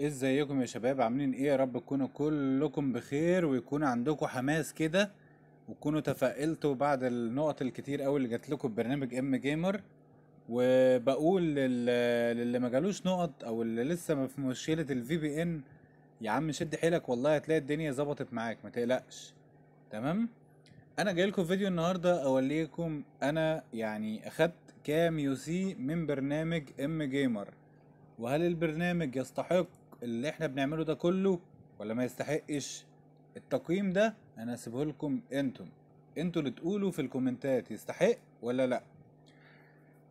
ازيكم يا شباب؟ عاملين إيه؟ يا رب تكونوا كلكم بخير ويكون عندكم حماس كده وتكونوا تفائلتوا بعد النقط الكتير قوي اللي جات لكم في برنامج Mgamer وبقول لل- للي ما جالوش نقط أو اللي لسه في مشكله ال VPN يا عم شد حيلك والله هتلاقي الدنيا ظبطت معاك ما تقلقش. تمام؟ أنا جاي لكم فيديو النهارده اوريكم أنا يعني اخدت كام UC من برنامج Mgamer وهل البرنامج يستحق اللي إحنا بنعمله ده كله ولا ما يستحقش التقييم ده أنا هسيبه لكم أنتم. أنتوا اللي تقولوا في الكومنتات يستحق ولا لأ.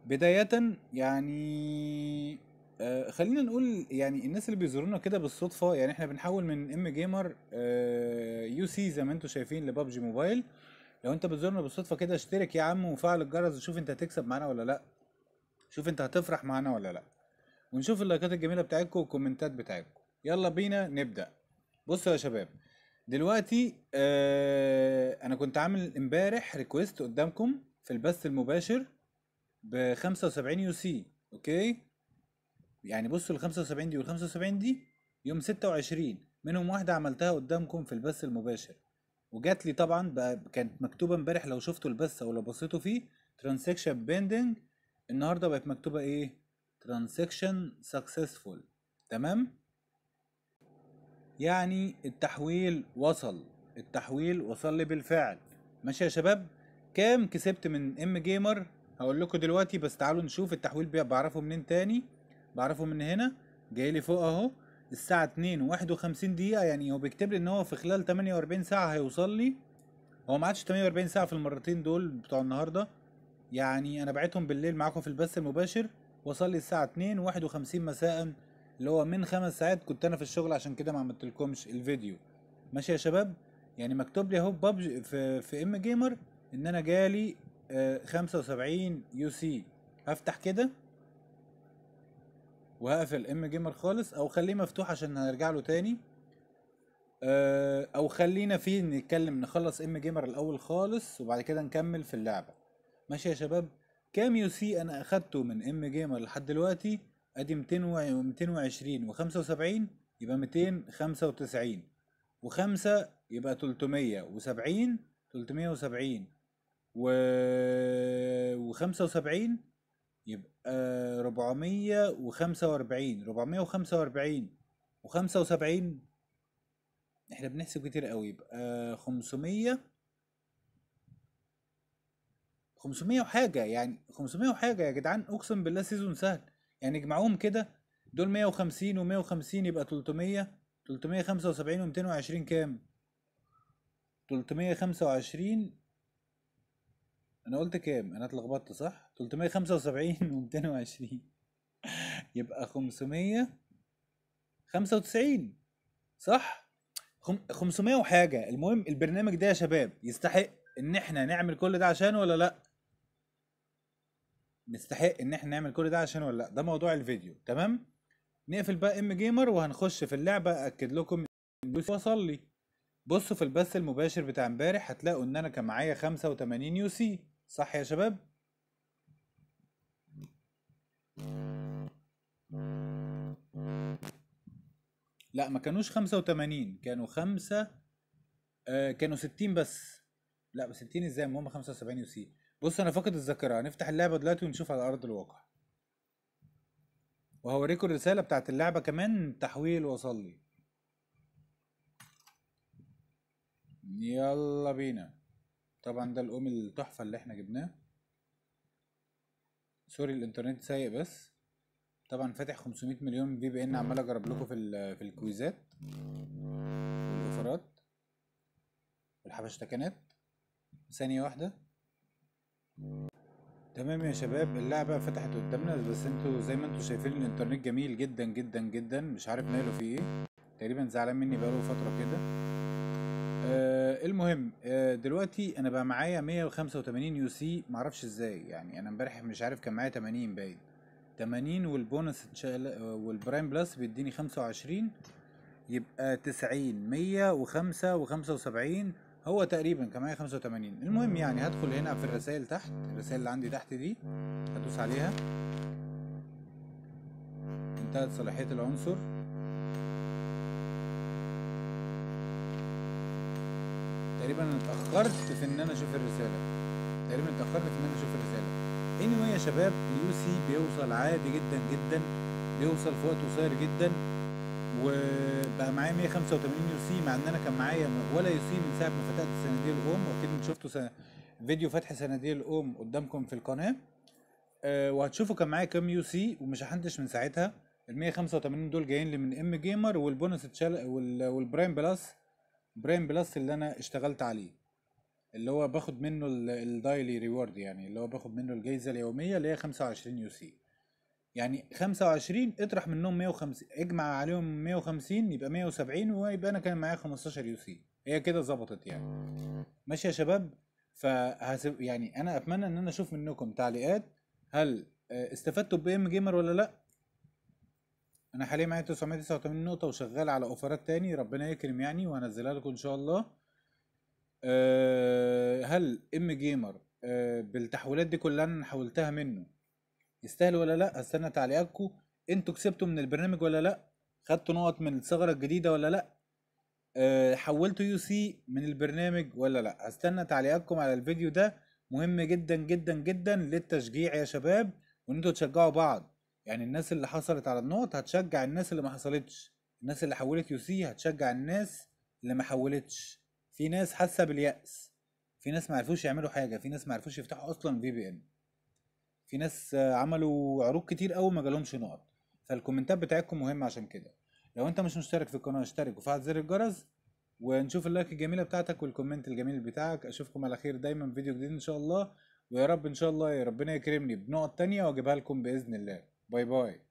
بداية يعني آه خلينا نقول يعني الناس اللي بيزورونا كده بالصدفة يعني إحنا بنحول من Mgamer آه UC زي ما أنتوا شايفين ل PUBG Mobile. لو انت بتزورنا بالصدفة كده اشترك يا عم وفعل الجرس وشوف انت هتكسب معانا ولا لأ. شوف انت هتفرح معانا ولا لأ. ونشوف اللايكات الجميلة بتاعتكم والكومنتات بتاعتكم. يلا بينا نبدأ. بصوا يا شباب دلوقتي آه أنا كنت عامل امبارح request قدامكم في البث المباشر ب 75 UC okay؟ يعني بصوا ال 75 دي وال 75 دي يوم 26 منهم واحدة عملتها قدامكم في البث المباشر. وجات لي طبعا بقى كانت مكتوبة امبارح لو شفتوا البث أو لو بصيتوا فيه transaction pending النهارده بقت مكتوبة إيه؟ transaction successful تمام؟ يعني التحويل وصل. التحويل وصل لي بالفعل. ماشي يا شباب؟ كام كسبت من Mgamer هقول لكم دلوقتي بس تعالوا نشوف التحويل بعرفه منين تاني؟ بعرفه من هنا. جاي لي فوق اهو. الساعة 2 و51 دقيقة. يعني هو بيكتب لي إن هو في خلال 48 ساعة هيوصل لي. هو ما عادش 48 ساعة في المرتين دول بتوع النهاردة. يعني أنا بعتهم بالليل معاكم في البث المباشر. وصل لي الساعة 2 51 مساء. اللي هو من خمس ساعات كنت أنا في الشغل عشان كده ما عملتلكمش الفيديو. ماشي يا شباب؟ يعني مكتوب لي أهو ببج في في Mgamer إن أنا جالي آه 75 UC. هفتح كده. وهقفل Mgamer خالص أو خليه مفتوح عشان هنرجع له تاني. آه، أو خلينا فيه نتكلم نخلص Mgamer الأول خالص وبعد كده نكمل في اللعبة. ماشي يا شباب؟ كام UC أنا أخدته من Mgamer لحد دلوقتي. أدي 200 و 220 و75 يبقى 295 و5 يبقى 370 370 و و75 يبقى 445 445 و75 إحنا بنحسب كتير قوي يبقى 500 500 وحاجة يعني 500 وحاجة يا جدعان أقسم بالله سيزون سهل. يعني اجمعوهم كده دول 150 و150 يبقى 300 375 و220 كام؟ 325 أنا قلت كام؟ أنا اتلخبطت صح؟ 375 و220 يبقى 595 صح؟ خم- 500 وحاجة. المهم البرنامج ده يا شباب يستحق إن إحنا نعمل كل ده عشانه ولا لأ؟ نستحق إن إحنا نعمل كل ده عشانه ولا لأ؟ ده موضوع الفيديو تمام؟ نقفل بقى Mgamer وهنخش في اللعبة أكد لكم ال UC وصل لي. بصوا في البث المباشر بتاع امبارح هتلاقوا إن أنا كان معايا 85 UC صح يا شباب؟ لأ ما كانوش 85 كانوا خمسة آه كانوا 60 بس. لأ ب 60 إزاي؟ ما هم 75 يو سي. بص أنا فاقد الذاكرة. هنفتح اللعبة دلوقتي ونشوف على أرض الواقع. وهوريكم الرساله بتاعت اللعبة كمان تحويل وصل لي يلا بينا. طبعا ده ال AWM التحفة اللي إحنا جبناه. sorry الإنترنت سيء بس. طبعا فاتح 500 مليون VPN. عمال أجرب لكم في في الكويزات. والأوفرات. والحبشتكنات. ثانية واحدة. تمام يا شباب اللعبة فتحت قدامنا بس أنتوا زي ما أنتوا شايفين الإنترنت جميل جدا جدا جدا مش عارف ماله فيه إيه. تقريبا زعلان مني بقاله فترة كده. آه المهم آه دلوقتي أنا بقى معايا 185 UC معرفش إزاي يعني أنا امبارح مش عارف كان معايا 80 باين. 80 والبونص آه، وال Prime Plus بيديني 25 يبقى 90 105 و75 هو تقريبا كمان 85 المهم يعني هدخل هنا في الرسائل تحت. الرسائل اللي عندي تحت دي هدوس عليها. انتهت صلاحية العنصر. تقريبا أنا اتأخرت في إن أنا أشوف الرسالة. تقريبا اتأخرت في إن أنا أشوف الرسالة. Anyway يا شباب ال UC بيوصل عادي جدا جدا. بيوصل في وقت قصير جدا. و معايا 185 UC مع إن أنا كان معايا ولا UC من ساعة ما فتحت صناديق ال AWM وأكيد شفتوا. فيديو فتح صناديق ال AWM قدامكم في القناة. أه وهتشوفوا كان معايا كام UC ومش هحدش من ساعتها. ال 185 دول جايين لي من Mgamer وال bonus تشال وال... وال Prime Plus Prime Plus اللي أنا اشتغلت عليه. اللي هو باخد منه ال- ال daily reward يعني اللي هو باخد منه الجايزة اليومية اللي هي 25 UC. يعني 25 اطرح منهم 150 اجمع عليهم 150 يبقى 170 ويبقى أنا كان معايا 15 UC. هي كده ظبطت يعني. ماشي يا شباب؟ فهسب يعني أنا أتمنى إن أنا أشوف منكم تعليقات. هل آه، استفدتوا ب Mgamer ولا لأ؟ أنا حاليا معايا 989 نقطة وشغال على أوفرات تاني ربنا يكرم يعني وهنزلها لكم إن شاء الله. أه هل Mgamer أه بالتحويلات دي كلها أنا حولتها منه يستاهل ولا لا؟ هستنى تعليقاتكم أنتوا كسبتوا من البرنامج ولا لا؟ خدتوا نقط من الثغرة الجديدة ولا لا؟ أه حولتوا UC من البرنامج ولا لا؟ هستنى تعليقاتكم على الفيديو ده. مهم جدا جدا جدا للتشجيع يا شباب وإن أنتوا تشجعوا بعض. يعني الناس اللي حصلت على النقط هتشجع الناس اللي ما حصلتش. الناس اللي حولت UC هتشجع الناس اللي ما حولتش. في ناس حاسة باليأس. في ناس ما عرفوش يعملوا حاجة. في ناس ما عرفوش يفتحوا أصلا VPN في ناس عملوا عروض كتير قوي ما جالهمش نقط. فالكومنتات بتاعتكم مهمة عشان كده. لو انت مش مشترك في القناة اشترك. وفعل زر الجرس ونشوف ال like الجميلة بتاعتك وال comment الجميل بتاعك. أشوفكم على خير دايما في فيديو جديد إن شاء الله. ويا رب إن شاء الله يا ربنا يكرمني بنقط تانية وأجيبها لكم بإذن الله. bye bye.